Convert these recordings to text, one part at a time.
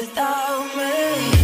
without me.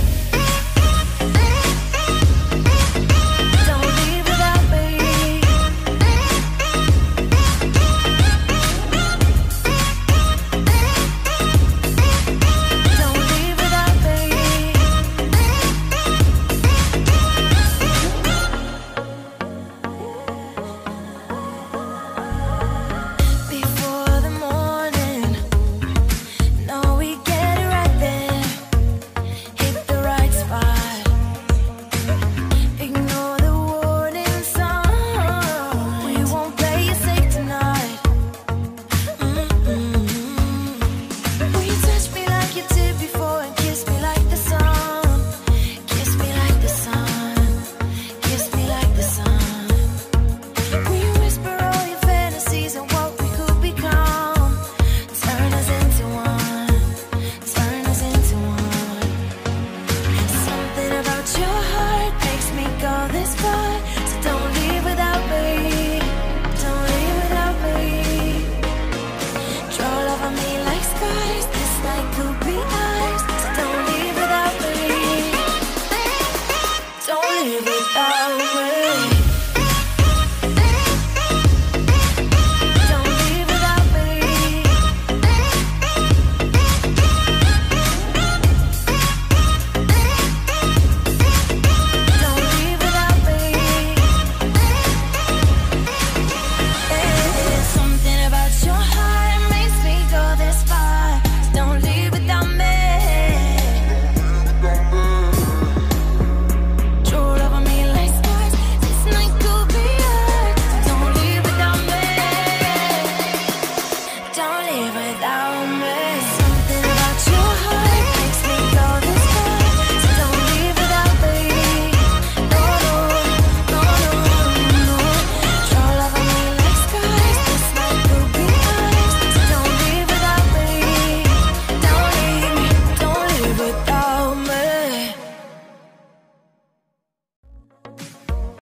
don't leave without